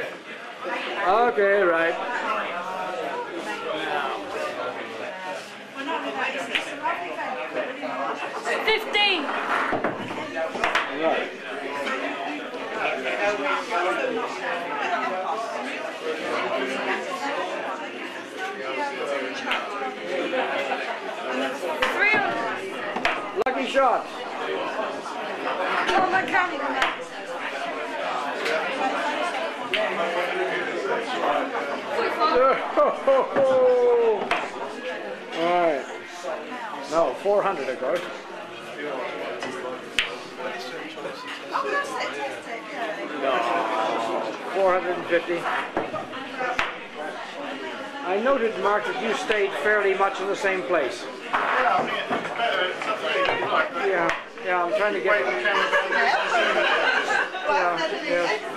Okay, right. Fifteen. Right. Three hundred. Lucky shot. Oh, my camera. All right. No, 400 of course. No, 450. I noted, Mark, that you stayed fairly much in the same place. Yeah, yeah, I'm trying to get. Yeah, yeah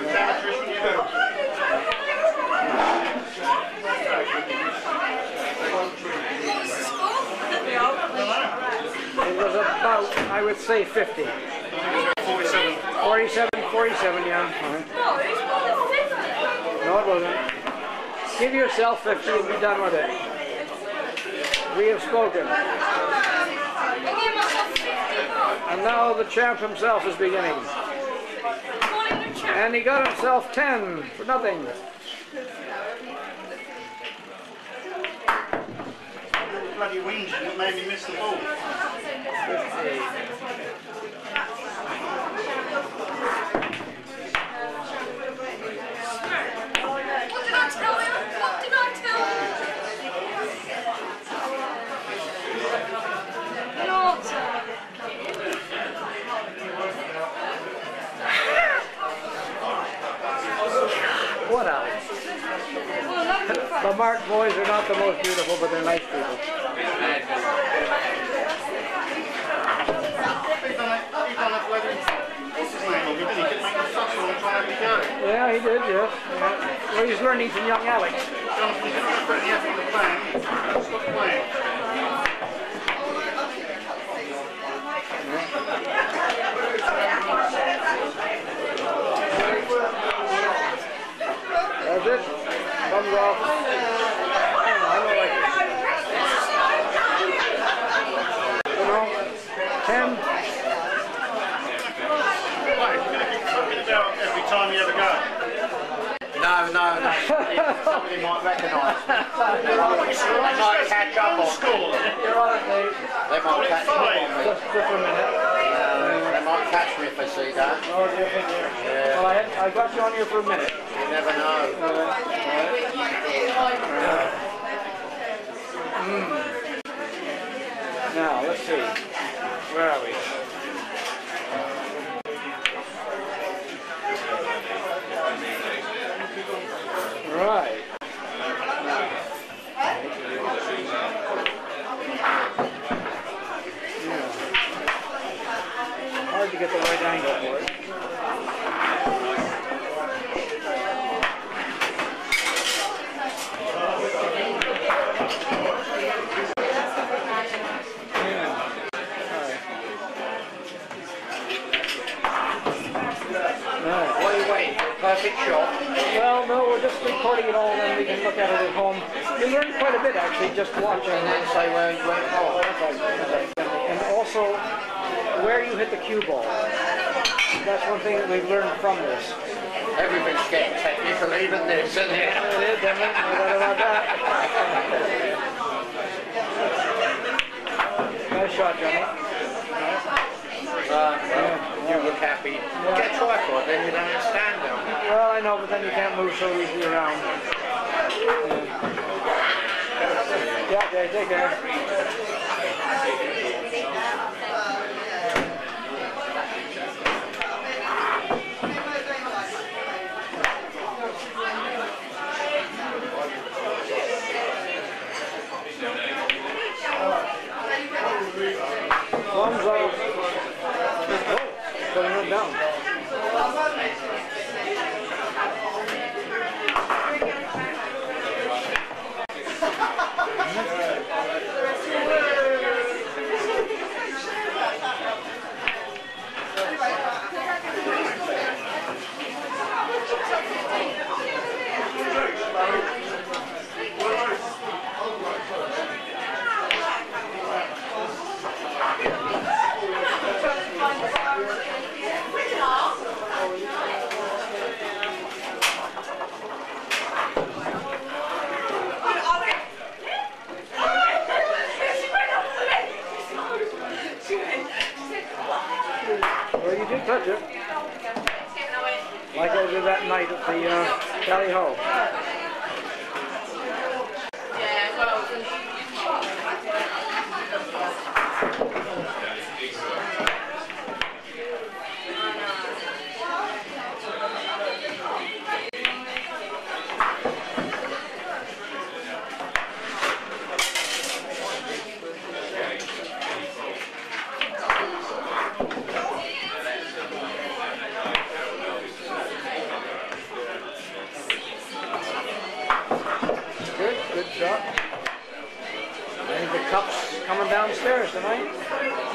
was about, I would say, 50. 47. 47, 47, yeah. Than fifty. No, it wasn't. Give yourself 50 and be done with it. We have spoken. And now the champ himself is beginning. And he got himself 10 for nothing. Bloody whinging that made me miss the ball. What else? The. Mark boys are not the most beautiful, but they're nice people. He. Yeah, he did, yes. Yeah. Well, he's learning from young Alex. In the plan. That's it. Thumbs off. I don't like it. You know, 10. Why, you're going to keep talking about every time you ever go. No, no, no. Somebody might recognise. They might catch up on Score. You're on it, Dave. They might catch up on me. Just, just a minute. Um, they might catch me if they see that. Oh, dear, dear. Well, I, I got you on here for a minute. You never know. Uh, mm. Now, let's see. Where are we? Right. Yeah. Hard to get the right angle for it. Right. What are you waiting for? Perfect shot. Well, no, we're just recording it all, and then we can look at it at home. We learned quite a bit actually just watching. And then say where you went Oh, for. that's right. And also, where you hit the cue ball. That's one thing that we've learned from this. Everything's getting technical, even this, isn't it? It is, isn't? No about that. Nice shot, Johnny. Uh, well, you look happy. Get a tripod, then you don't have to stand there. Well, I know, but then you can't move so easily around. Yeah, okay, take care. Thumbs up. Oh, putting You did touch it. Like I did that night at the uh, Hall. Yeah, well, cup's coming downstairs tonight.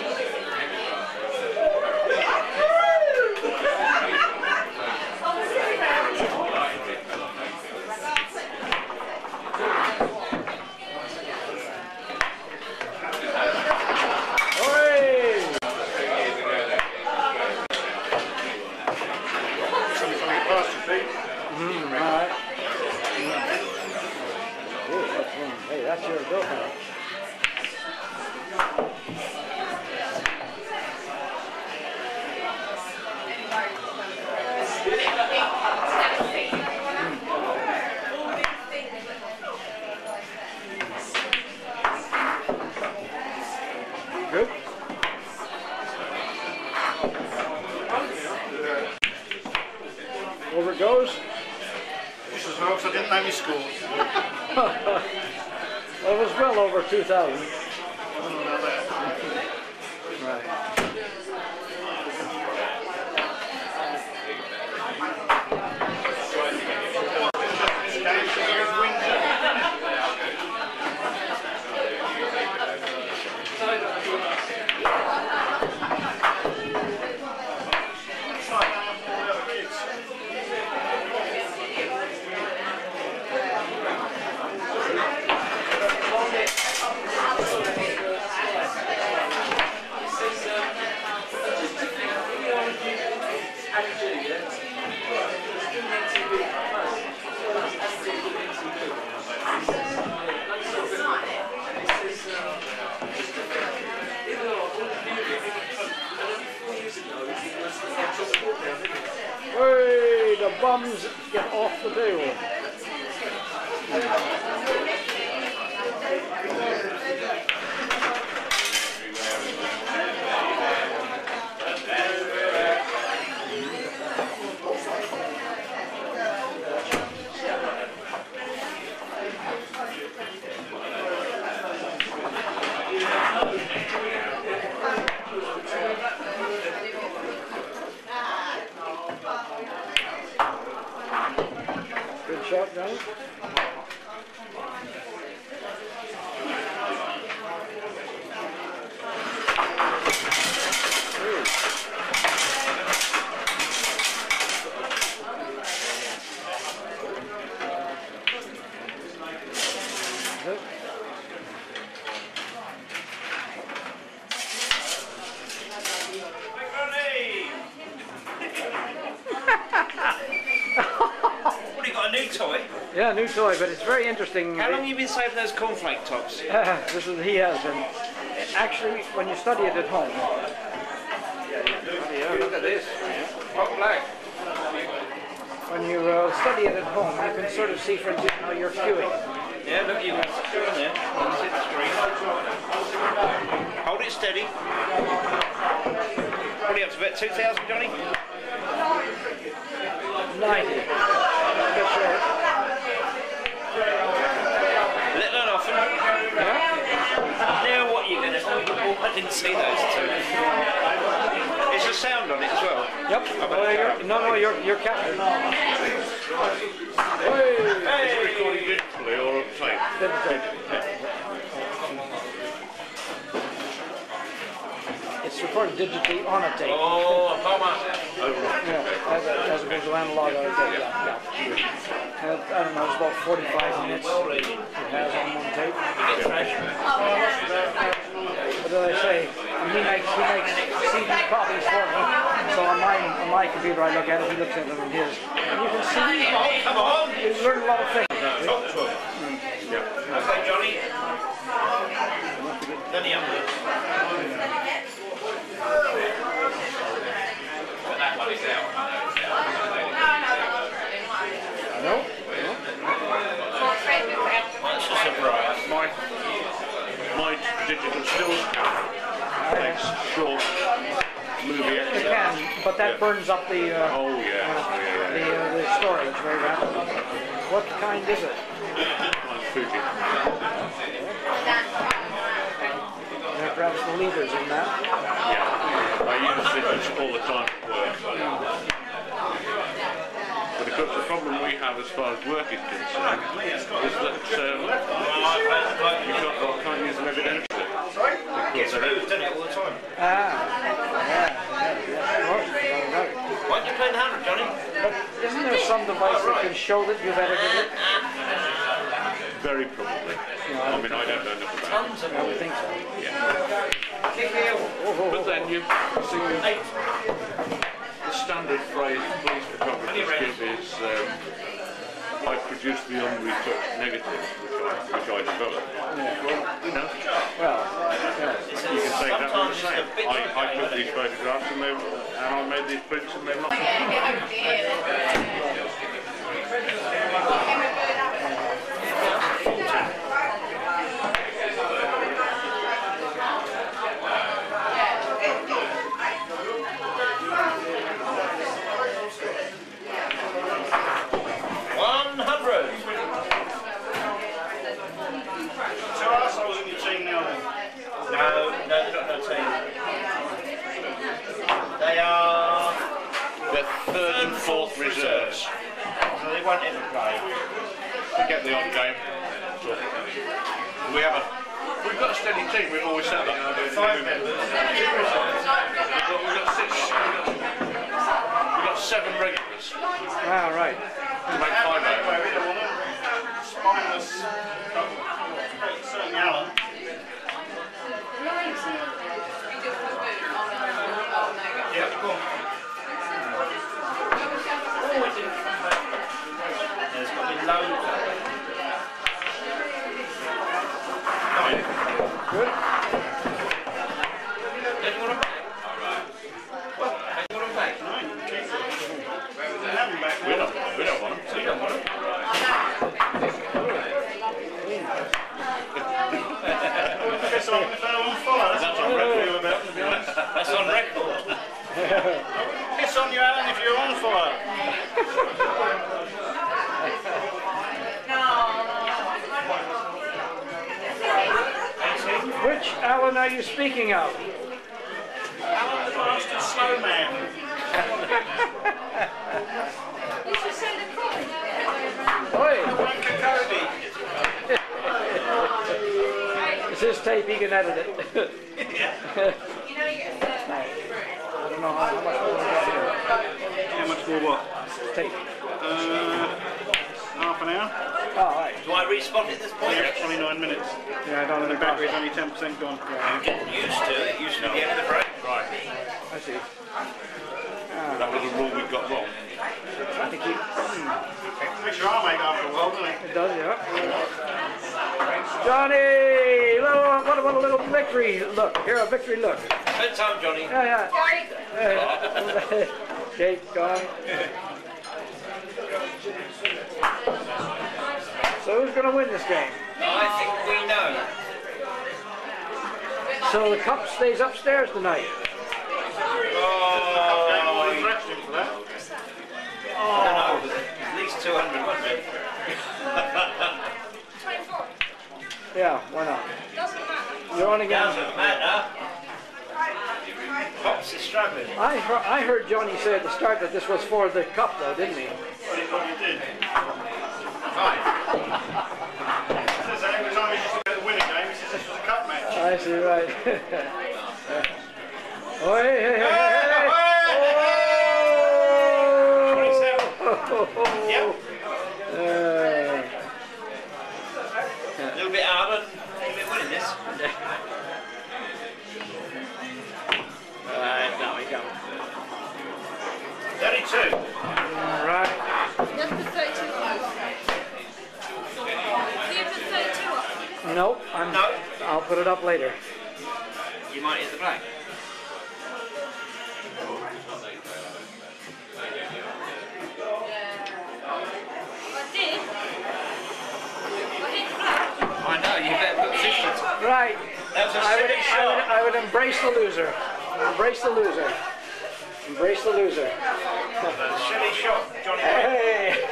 2,000. Yeah, new toy, but it's very interesting. How long have you been saving those cornflake tops? this is he has, and actually, when you study it at home, Yeah, look at this. Hot black. when you uh, study it at home, you can sort of see, for instance, how you're cueing. Yeah, look, you can go on there. See the screen. Hold it steady. What are you up to, about 2,000, Johnny? 90. Good shot. Let that off. Now what are you going to do? Oh, I didn't see those two. Is the sound on it as well? You're, no, no, you're, you're captain. Hey! Recording digitally or on tape? It's recorded digitally on a tape. Oh, a bomber. Yeah, as, a, as opposed to analog on a tape. Yeah, yeah. I don't know, it's about 45 minutes it has on one tape. What as I say, he makes, he makes CD copies for me my computer, I look at it, he looks at it and his. And you can see, come on, you learn a lot of things. Talk to him. Okay, Johnny. Then the other. That. No? That's a surprise. My, digital skills. Thanks, Sean burns up the, uh, Oh, yeah. Oh, yeah, the, yeah. uh, the storage very rapidly. What kind is it? Fuji. Yeah, perhaps the leaders in that. Yeah. I use it all the time at work. But of course, the problem we have as far as work is concerned is that um, you can't, can't use them evidentially. Gets moved, doesn't it, all the time? Ah, yeah, yeah, yeah. Of a. Why don't you play the hundred, Johnny? But isn't there some device that can show that you've edited it? Very probably. I mean, I don't know enough about it. I would think so. But then you see the standard phrase police photographers give is um, I produce the unretouched negative, which I, which I developed. You know, Well, yeah. You that one the same. I, I took these photographs and, they, and I made these prints and they're not. One hundred. Two assholes in your team now then? No, no, they're team. They are The third and fourth reserves. so they won't ever play. We get the odd game. We have a. We've got a steady team. We've always said that. Five members, two reserves. Well, we've got six. We've got seven regulars. Ah, right. To make five out. Where is a? Spineless. Certainly Alan. Yeah, go on. There's got to be loads of them. Nine. Good. Don't you want to back? Well, don't you want to back? Nine. Keep it. They haven't back We now. don't. We don't want them. You don't want them. Piss on if they're on fire. That's what I'm record about, to be honest. That's on record. Piss on you, Alan, if you're on fire. Which Alan are you of? Alan the bastard slow man. Oi, Wanker Cody. it's his tape, he can edit it. I don't know how, how much more we got here. How much more what? Tape. Uh, half an hour? Oh, all right. Do I respond at this point? Yeah, 29 minutes. Yeah, I don't And the battery's only 10% gone. I'm getting used to it. Used to the end of the break. Right. I see. That was a rule we got wrong. Trying to keep. Hmm, Makes your arm ache after a while, doesn't it? it does, yeah. Johnny! Little, what, what a little victory look. Here, a victory look. Good time, Johnny. Yeah, yeah. Jake, gone. So who's going to win this game? I think we know. So the cup stays upstairs tonight. Oh, I dressed him for that. At least 200, wasn't it? Yeah, why not? Doesn't matter. You're on again. Doesn't matter. Pops is struggling. I heard, I heard Johnny say at the start that this was for the cup, though, didn't he? Well, he probably did. Right. Says that every time he used to go to win a game, he says this was a cup match. I see, right. oh, hey, hey, hey, hey. Yep. Uh, A little bit harder than been winning this. right, now we go. 32. Right. Just put 32 up. Do you put 32 up? Nope, I'm, No. I'll put it up later. You might hit the black. I did. I hit black. I know, you better put 50. Right. Was would, I would. I would embrace the loser. Embrace the loser. Embrace the loser. Silly shot, Johnny. Hey!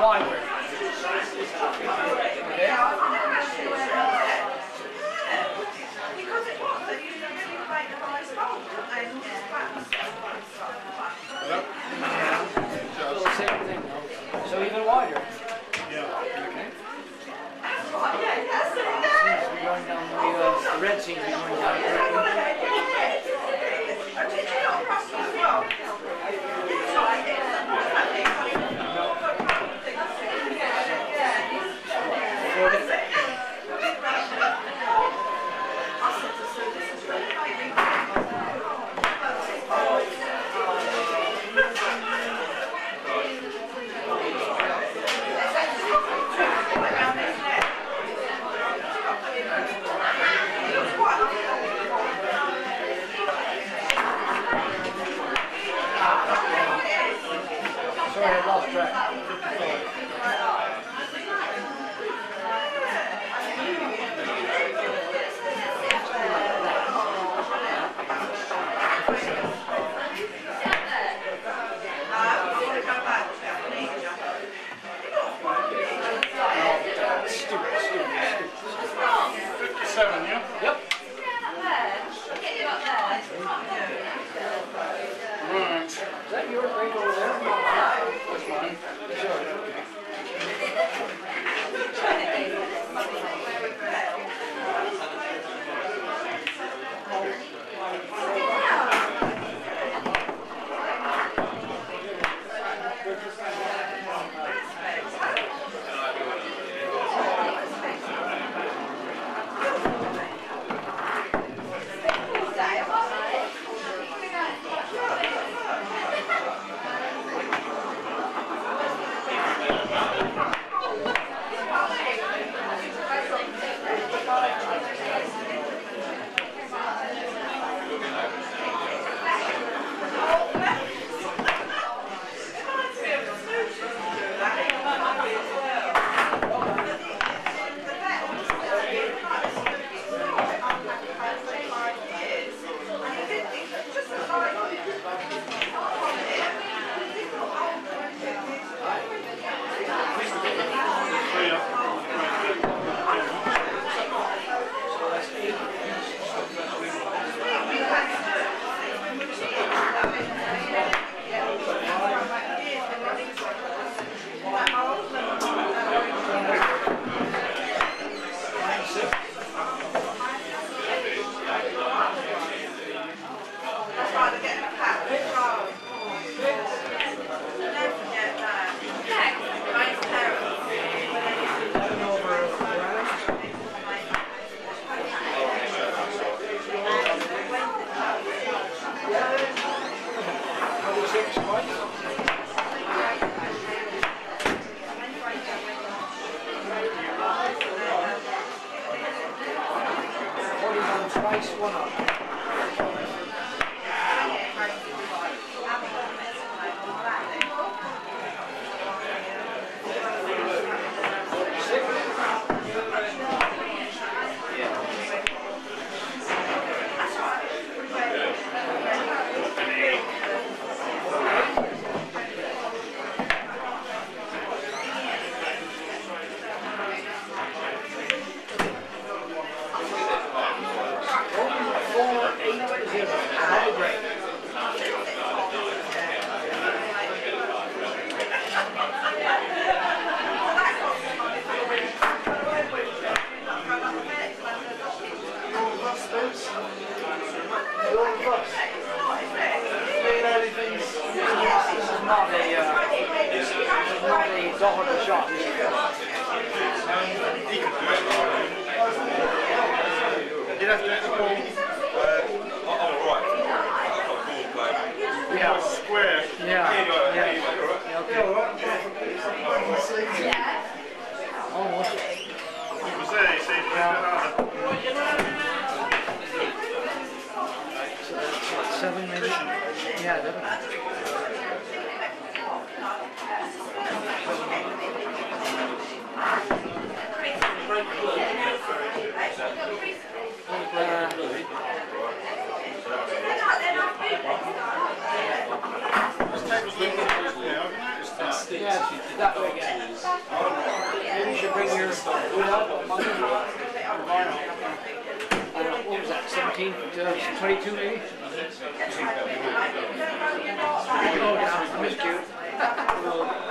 Wine. Still the same thing though. So even wider. Seems to be going down the, uh, the red seems to be going down correctly. Sorry, I lost track. Stupid, stupid, stupid. 57, yeah? Yep. Twice, one up. 22 each? Oh, yeah, I missed you.